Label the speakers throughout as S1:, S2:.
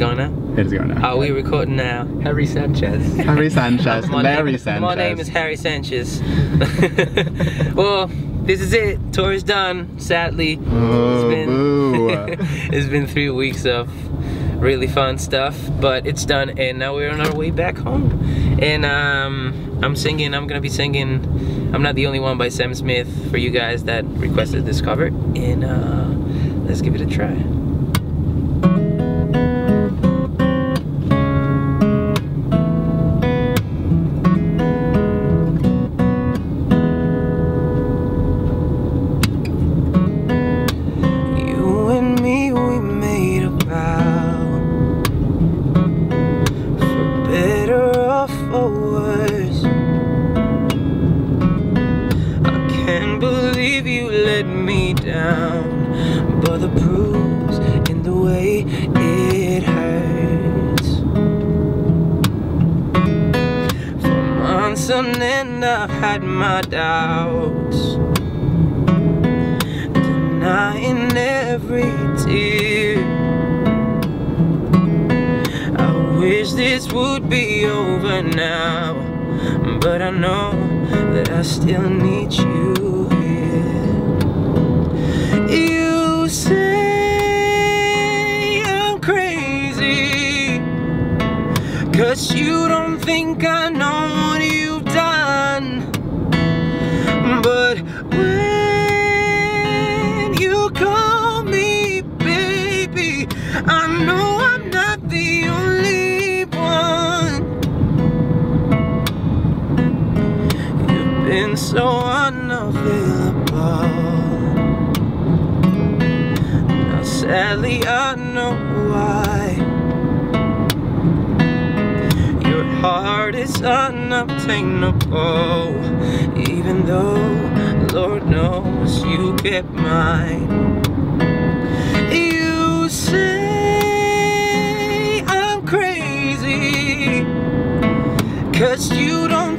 S1: going now?
S2: It is going now.
S1: Are we recording now?
S3: Harry Sanchez.
S2: Harry Sanchez,
S1: My
S2: Larry
S1: name,
S2: Sanchez.
S1: My name is Harry Sanchez. well, this is it. Tour is done, sadly.
S2: Oh,
S1: it's been it's been three weeks of really fun stuff, but it's done and now we're on our way back home. And um, I'm singing, I'm gonna be singing I'm Not the Only One by Sam Smith for you guys that requested this cover. And uh, let's give it a try. Believe you let me down. But the bruise in the way it hurts. For months on end I've had my doubts. Denying every tear. I wish this would be over now, but I know that I still need you cause you don't think I know what you've done. But when you call me baby, I know I'm not the only one. You've been so unavailable. Now, sadly, I know why. Heart is unobtainable, even though Lord knows you kept mine. You say I'm crazy, cause you don't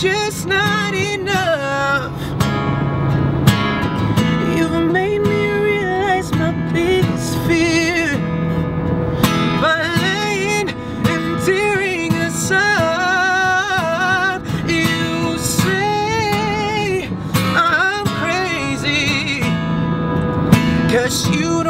S1: just not enough. You've made me realize my biggest fear by laying and tearing us up. You say I'm crazy. Cause you don't